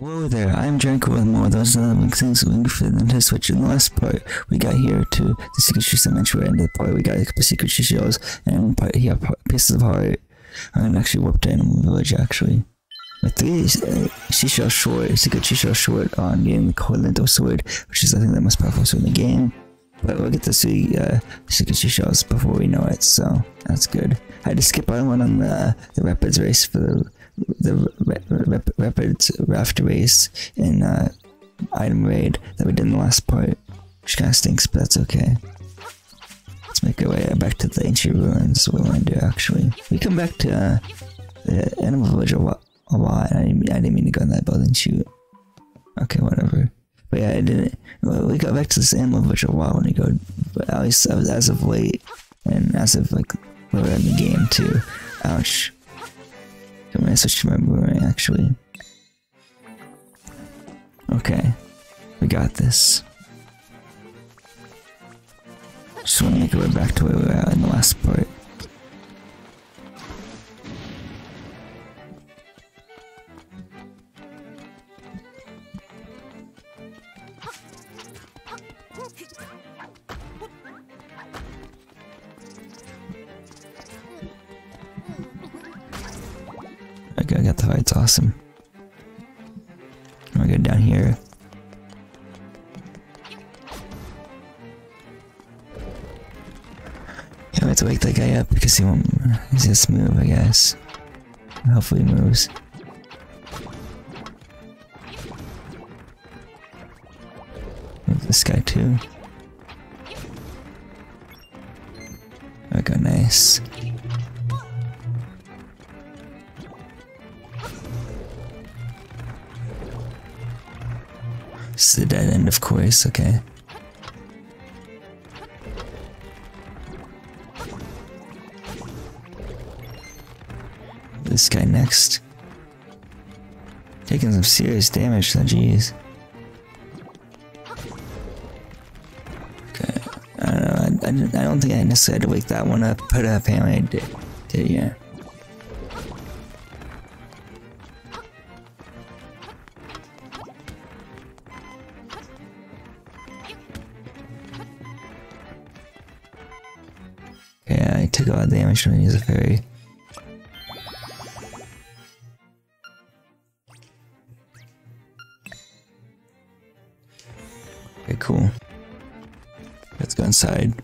Hello there, I'm Janko with more those other things we for the Nintendo Switch. In the last part, we got here to the secret shoes dimension. Of the part, we got a couple secret shells and part, yeah, pieces of heart. And actually warped to Animal Village, actually. With three uh, seashell short, secret seashell short on getting the Koholint sword, which is I think the most powerful sword in the game. But we'll get to see uh, secret seashells before we know it, so that's good. I had to skip on one on the, the Rapids race for the the Rapids Raft race in uh, item raid that we did in the last part, which kind of stinks, but that's okay. Let's make our way back to the ancient ruins. What want to do actually? We come back to uh, the animal village a lot. A lot. I didn't, I didn't mean to go in that building. Shoot. Okay, whatever. But yeah, I didn't. Well, we got back to this animal village a while when we go. But at least as of late, and as of like later in the game too. Ouch. I'm switch to my boomerang actually. Okay. We got this. Just wanna make our way back to where we were at in the last part. Got the heights, awesome. I'm gonna go down here. Yeah, I have to wake that guy up because he won't. He's just move, I guess. Hopefully, he moves. This guy too. Okay, nice. Of course, okay. This guy next. Taking some serious damage, though, jeez. Okay, I don't know, I, I, don't think I necessarily had to wake that one up, but apparently I did, did yeah. Took a lot of damage from use a fairy. Okay, cool. Let's go inside.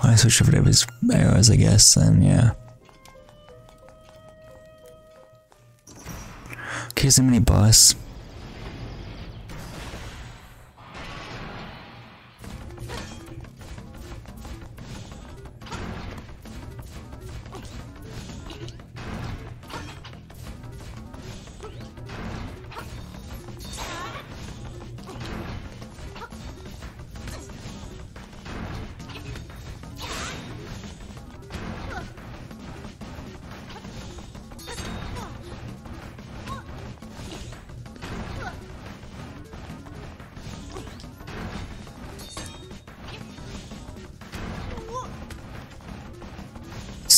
When I switch over to his arrows, I guess, then yeah. Okay, the mini boss.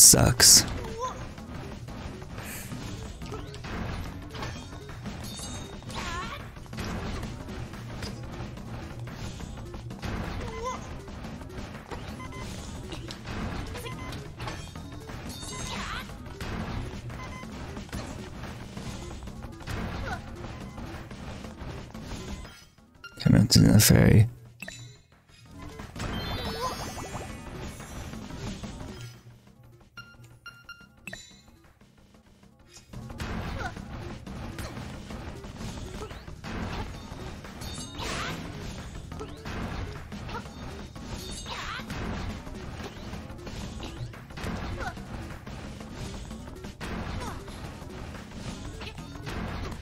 Sucks. Coming to the ferry.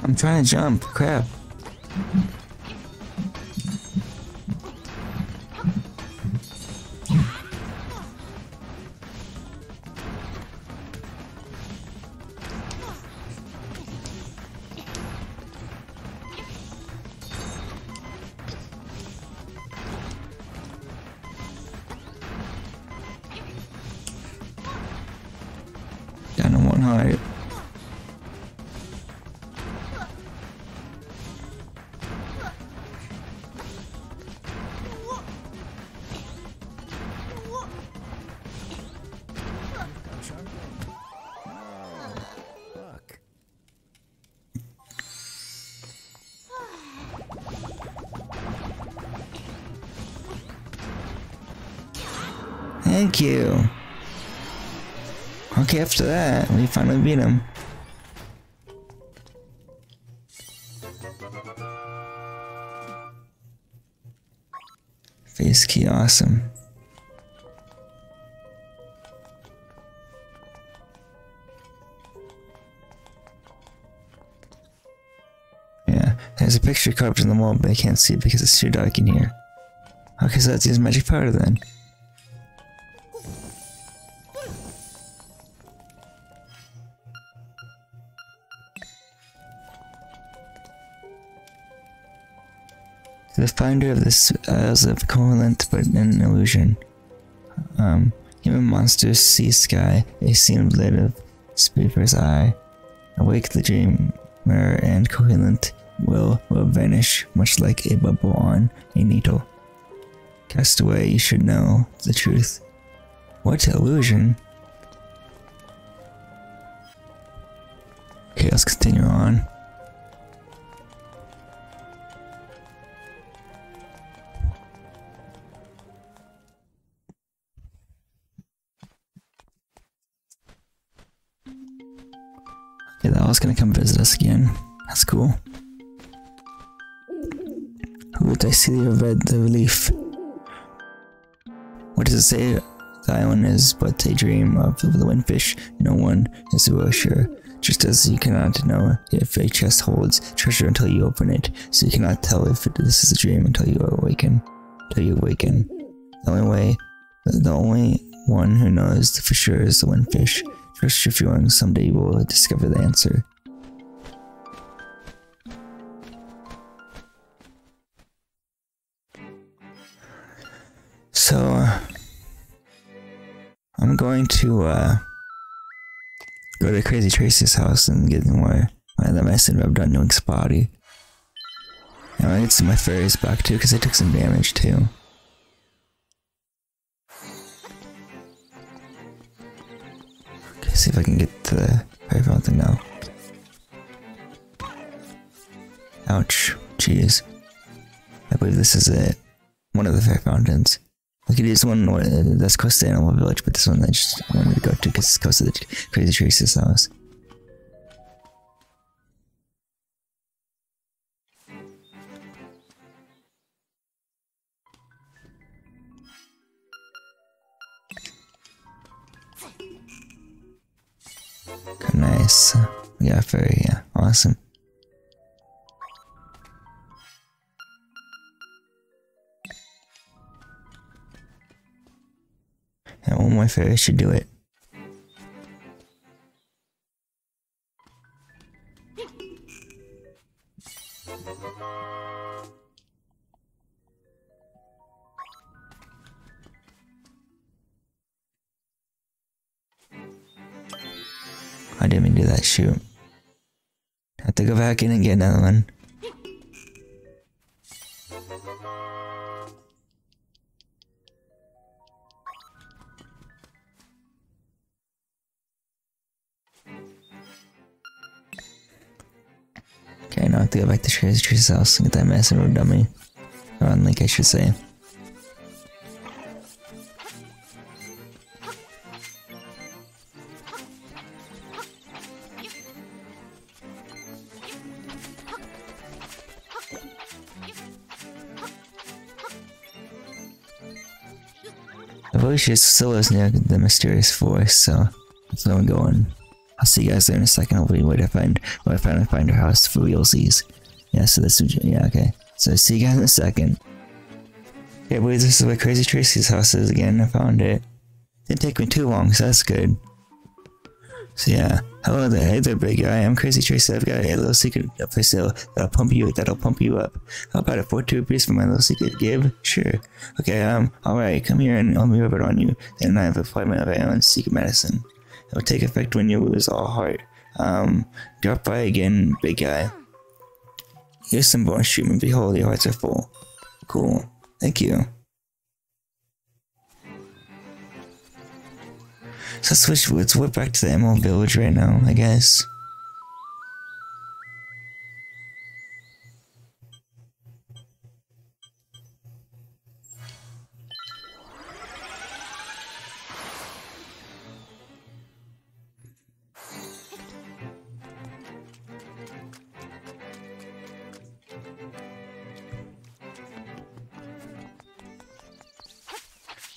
I'm trying to jump. Crap. Down to one height. Thank you. Okay, after that, we finally beat him. Face key, awesome. Yeah, there's a picture carved in the wall, but I can't see it because it's too dark in here. Okay, so that's his magic powder then. The finder of uh, is a Koholint but an illusion. Um, human monsters see sky, a scene of lit of Speaker's eye. Awake the dreamer and Koholint will, will vanish, much like a bubble on a needle. Cast away, you should know the truth. What illusion? Okay, let's continue on. Was gonna come visit us again. That's cool. Would I see the relief? What does it say? The island is but a dream of the windfish. No one is sure. Just as you cannot know if a chest holds treasure until you open it, so you cannot tell if this is a dream until you awaken. Until you awaken. The only way, the only one who knows for sure is the windfish. Trust your feelings, someday you will discover the answer. So, uh, I'm going to uh, go to Crazy Tracy's house and get more uh, that medicine rubbed on doing spotty. And I get some of my fairies back too, because they took some damage too. See if I can get to the fairy fountain now. Ouch. Jeez. I believe this is it. One of the fairy fountains. I could use one that's close to Animal Village, but this one I just wanted to go to because it's close to the Crazy Tracy's house. Nice. Yeah, very, yeah, awesome. And one more fairy should do it. I didn't even do that, shoot. Have to go back in and get another one. Okay, now I have to go back to Tree's house and get that road dummy. Or on link, I should say. Is near the mysterious voice, so that's where I'm going. I'll see you guys there in a second. Hopefully, wait to find when I finally find her house for realsies. Yeah, so this is yeah okay. So see you guys in a second. Yeah, boys, this is where Crazy Tracy's house is again. I found it. Didn't take me too long, so that's good. So yeah, hello there, hey there, big guy. I'm Crazy Tracy. I've got a little secret place that'll pump you. That'll pump you up. How about a two piece for my little secret give? Sure. Okay. Um. All right. Come here and I'll rub it on you. Then I have a appointment of my own secret medicine. It'll take effect when you lose all heart. Um, drop by again, big guy. Here's some bonus treatment. Behold, your hearts are full. Cool. Thank you. So let's switch, let's whip back to the Animal Village right now, I guess.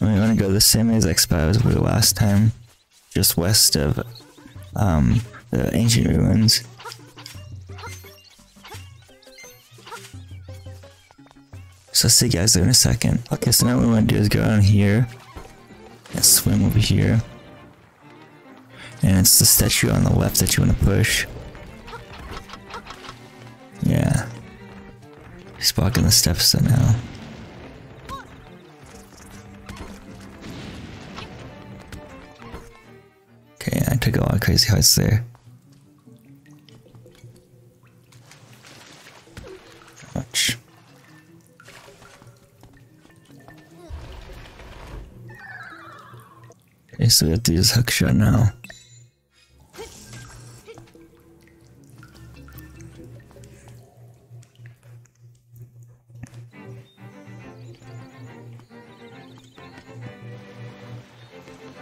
We want to go the same as Expo as we were last time, just west of um, the ancient ruins. So I'll see you guys there in a second. Okay, so now what we want to do is go down here and swim over here. And it's the statue on the left that you want to push. Yeah. He's blocking the steps so I took a lot of crazy heights there. Much. Okay, so we have to use hook shot now.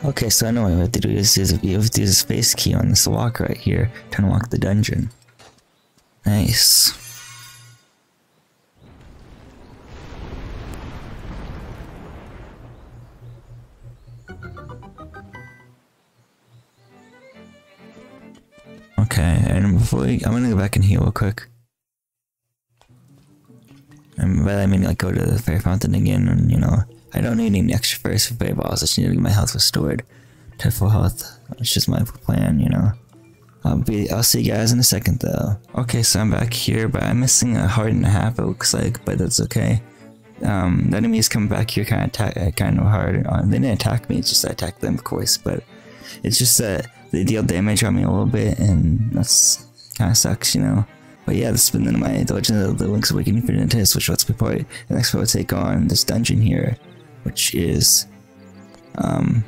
Okay, so I know what we have to do is, is we have to use a face key on this lock right here to unlock the dungeon. Nice. Okay, and before we, I'm gonna go back and heal real quick. And by that I mean like go to the fairy fountain again and you know I don't need any extra fairies for fairy balls, I just need to get my health restored to full health. It's just my plan, you know. I'll be I'll see you guys in a second though. Okay, so I'm back here, but I'm missing a heart and a half it looks like, but that's okay. Um the enemies come back here kinda attack kinda hard. Uh, they didn't attack me, it's just I attacked them of course, but it's just that they deal damage on me a little bit and that's kinda sucks, you know. But yeah, this has been of my The Legend of the Link's Awakening for Nintendo Switch Let's Play Party. The next part will take on this dungeon here, which is um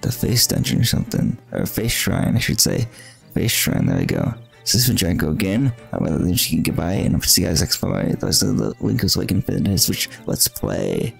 the face dungeon or something. Or face shrine, I should say. Face shrine, there we go. So this is Draco again. I'm gonna let you goodbye and I'll see you guys next part. Those are the Link's Awakening for Nintendo Switch Let's Play.